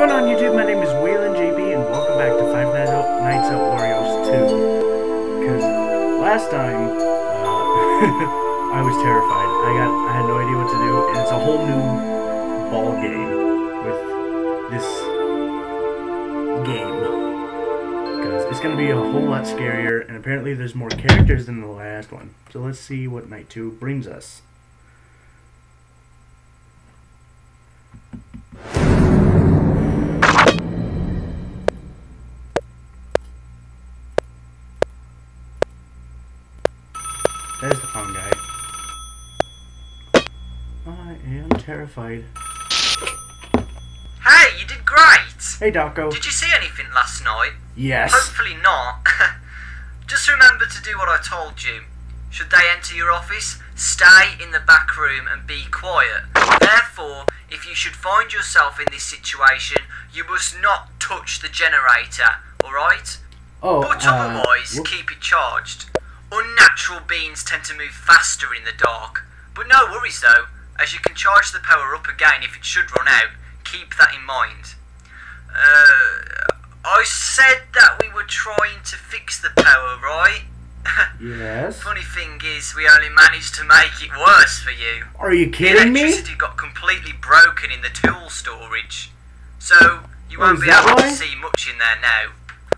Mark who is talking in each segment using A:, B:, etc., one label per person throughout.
A: going on YouTube? My name is Whalen JP and welcome back to Five Nights at Wario's 2. Because last time, uh, I was terrified. I got, I had no idea what to do, and it's a whole new ball game with this game. Because it's going to be a whole lot scarier, and apparently there's more characters than the last one. So let's see what Night 2 brings us. There's the phone guy. I am terrified.
B: Hey, you did great!
A: Hey, Daco.
B: Did you see anything last night?
A: Yes.
B: Hopefully not. Just remember to do what I told you. Should they enter your office, stay in the back room and be quiet. Therefore, if you should find yourself in this situation, you must not touch the generator, alright?
A: Oh,
B: But
A: uh,
B: otherwise,
A: whoop-
B: keep it charged. Unnatural beings tend to move faster in the dark. But no worries though, as you can charge the power up again if it should run out. Keep that in mind. Uh, I said that we were trying to fix the power, right?
A: yes.
B: Funny thing is, we only managed to make it worse for you.
A: Are you kidding me?
B: The electricity got completely broken in the tool storage. So, you
A: Oh,
B: won't be able to see much in there now.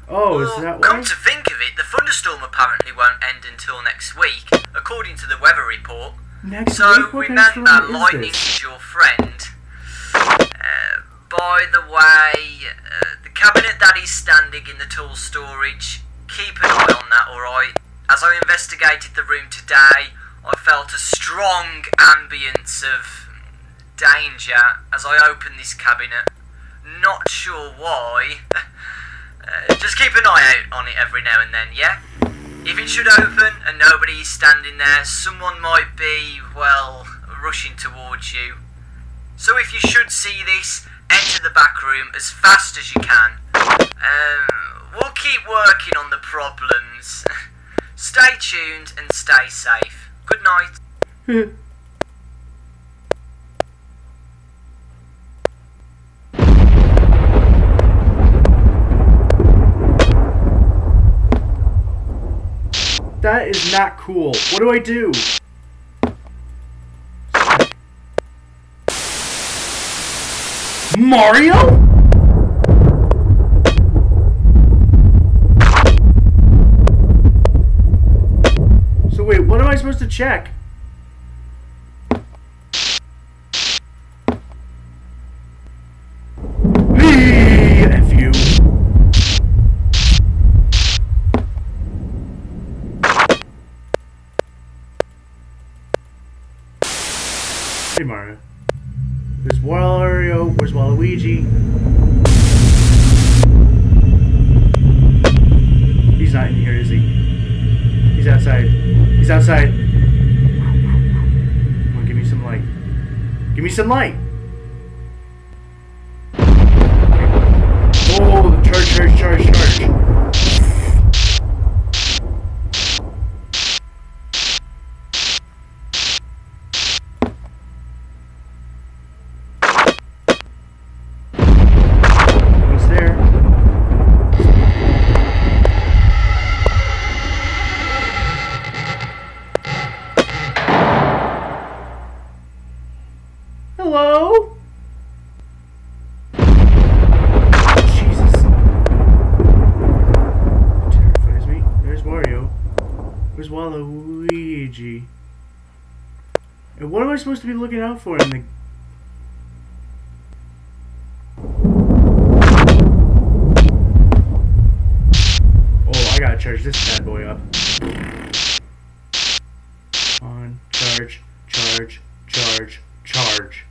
A: Oh, is
B: Well,
A: that
B: come to think of it, the thunderstorm apparently won't end until next week, according to the weather report.
A: Next
B: So
A: week, what kind of
B: remember,
A: storm is
B: lightning
A: this?
B: is your friend. Uh, by the way, uh, the cabinet that is standing in the tool storage, keep an eye on that, alright? As I investigated the room today, I felt a strong ambience of danger as I opened this cabinet. Not sure why. Uh, just keep an eye out on it every now and then, yeah? If it should open and nobody's standing there, someone might be, well, rushing towards you. So if you should see this, enter the back room as fast as you can. Um, we'll keep working on the problems. stay tuned and stay safe. Good night.
A: that is not cool. What do I do? Mario? So wait, what am I supposed to check? F you. Hey Mario. Where's Wario? Where's Waluigi? He's not in here, is he? He's outside. He's outside. Come on, give me some light. Give me some light. Oh, charge, charge, charge, charge. What's there? Hello? Jesus. Terrifies me. There's Wario. Where's Waluigi? And what am I supposed to be looking out for in the Oh, I gotta charge this bad boy up. On, charge, charge, charge, charge.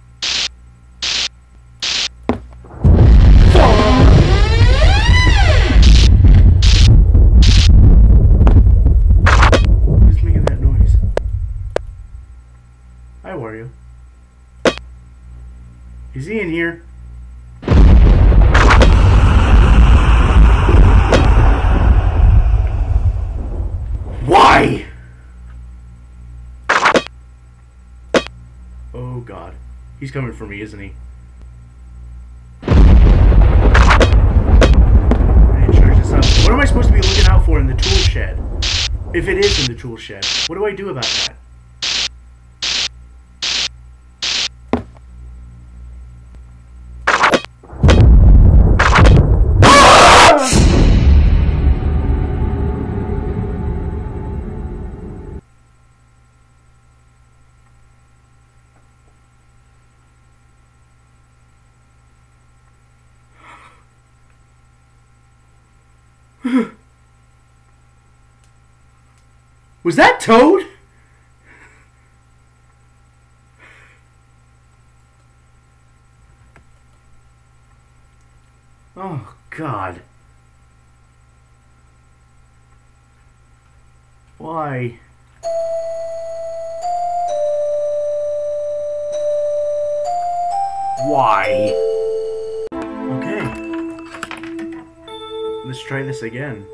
A: Is he in here? Why? Oh god. He's coming for me, isn't he? Uh, what am I supposed to be looking out for in the tool shed? If it is in the tool shed, what do I do about that? Was that Toad? Oh, God. Why? Let's try this again.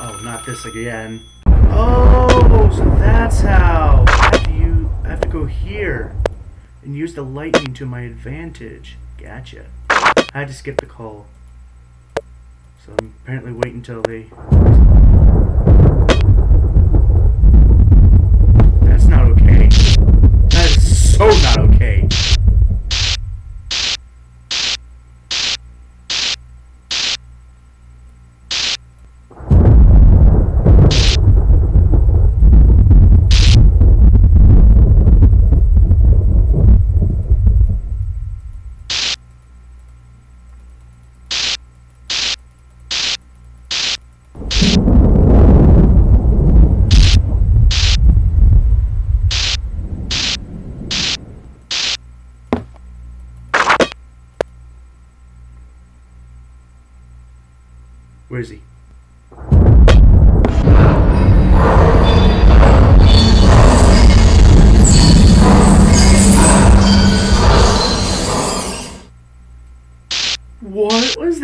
A: Oh, not this again. Oh, so that's how. I have to, u- I have to go here and use the lightning to my advantage. Gotcha. I had to skip the call. So I'm apparently waiting until they. That's not okay. That is so not okay.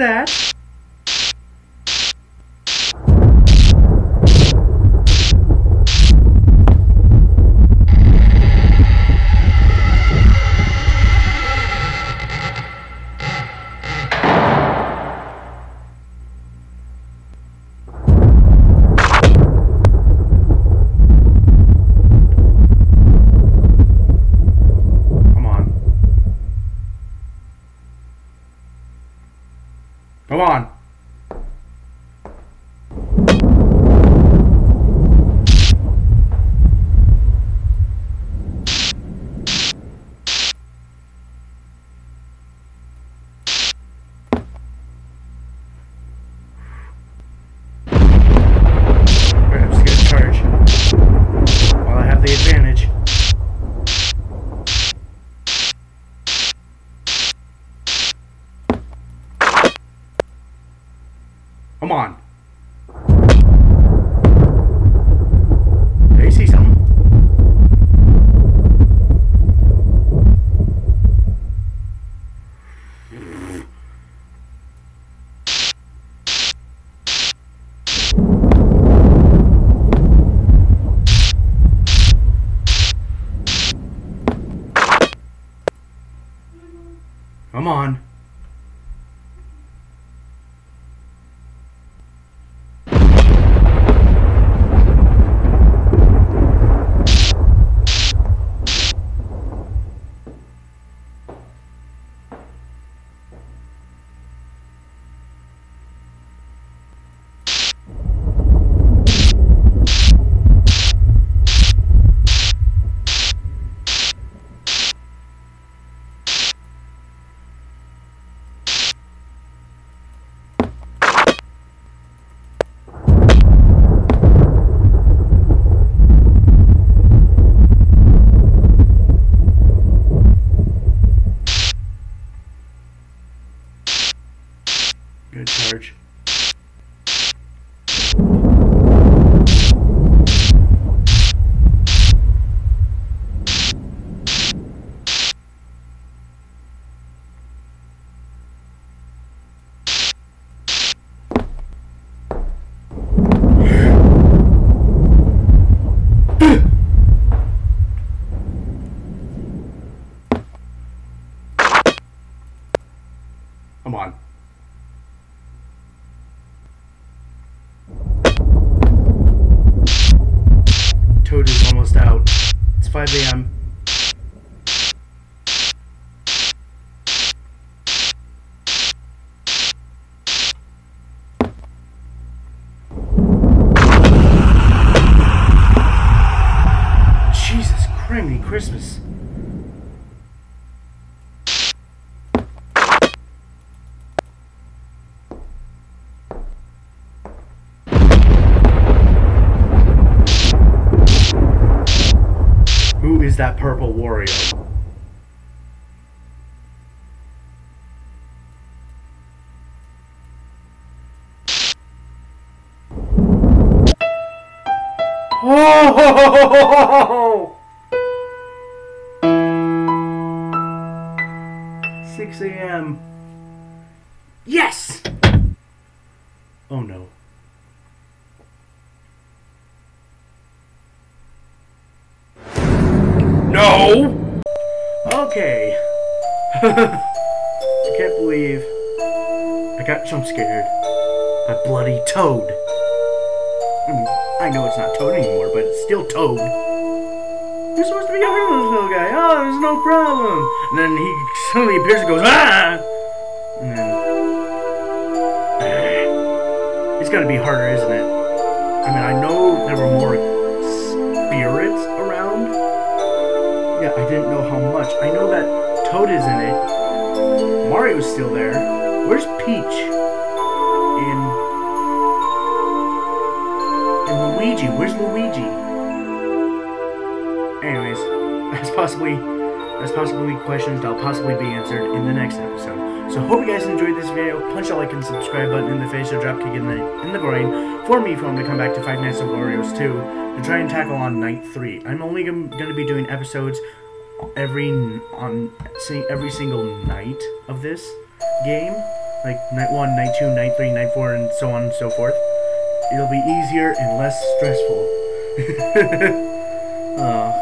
A: That? Jesus criminy Christmas. Who is that purple warrior? Oh! 6 a.m. Yes! Oh no. No! Okay. I can't believe I got jump scared. A bloody toad. Mean, hmm. I know it's not Toad anymore, but it's still Toad. You're supposed to be a harmless little guy. Oh, there's no problem. And then he suddenly appears and goes, ah! And then. It's gotta be harder, isn't it? I mean, I know there were more spirits around. Yeah, I didn't know how much. I know that Toad is in it. Mario's still there. Where's Peach? Luigi. Where's Luigi? Anyways, that's possibly that's possibly questions that'll possibly be answered in the next episode. So hope you guys enjoyed this video. Punch the like and subscribe button in the face or drop kick in the in the groin for me for him to come back to Five Nights at Wario's 2 to try and tackle on night three. I'm only going to be doing episodes every on every single night of this game, like night one, night two, night three, night four, and so on and so forth. It'll be easier and less stressful. uh,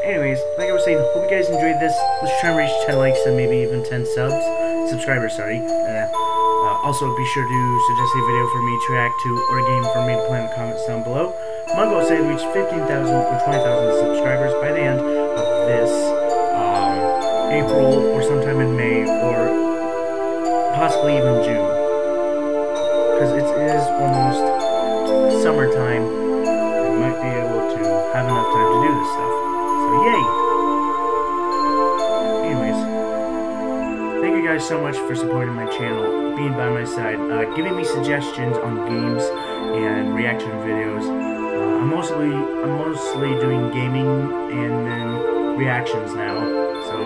A: anyways, like I was saying, hope you guys enjoyed this. Let's try and reach 10 likes and maybe even 10 subs. Subscribers, sorry. Uh, uh, also, be sure to suggest a video for me to react to or a game for me to play in the comments down below. My goal is to reach 15,000 or 20,000 subscribers by the end of this um, April or sometime in May or possibly even June. Because it is almost summertime. I might be able to have enough time to do this stuff. So yay! Anyways, thank you guys so much for supporting my channel, being by my side, uh, giving me suggestions on games and reaction videos. Uh, I'm mostly I'm mostly doing gaming and then reactions now. So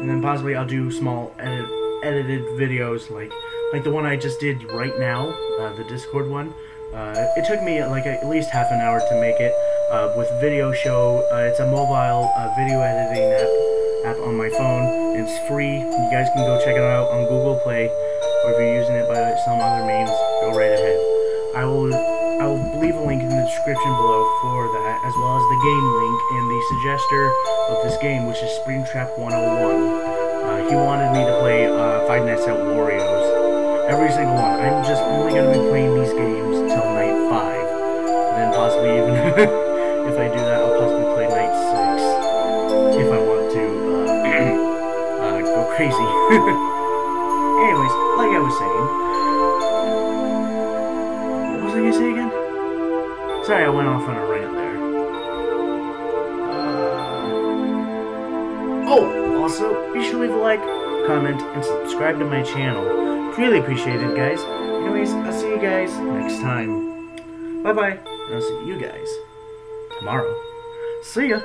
A: and then possibly I'll do small edit, edited videos like like the one I just did right now, uh, the Discord one. Uh, it took me like at least half an hour to make it uh, with Video Show. Uh, it's a mobile uh, video editing app app on my phone. It's free. You guys can go check it out on Google Play, or if you're using it by some other means, go right ahead. I will I will leave a link in the description below for that, as well as the game link and the suggester of this game, which is Springtrap 101. Uh, he wanted me to play uh, Five Nights at Wario's. Every single one. I'm just only going to be playing these games till night 5. And then possibly even, if I do that, I'll possibly play night 6. If I want to uh, uh, go crazy. Anyways, like I was saying. What was I going to say again? Sorry, I went off on a rant there. Uh, oh, also, be sure to leave a like, comment, and subscribe to my channel. Really appreciate it, guys. Anyways, I'll see you guys next time. Bye bye. And I'll see you guys tomorrow. See ya.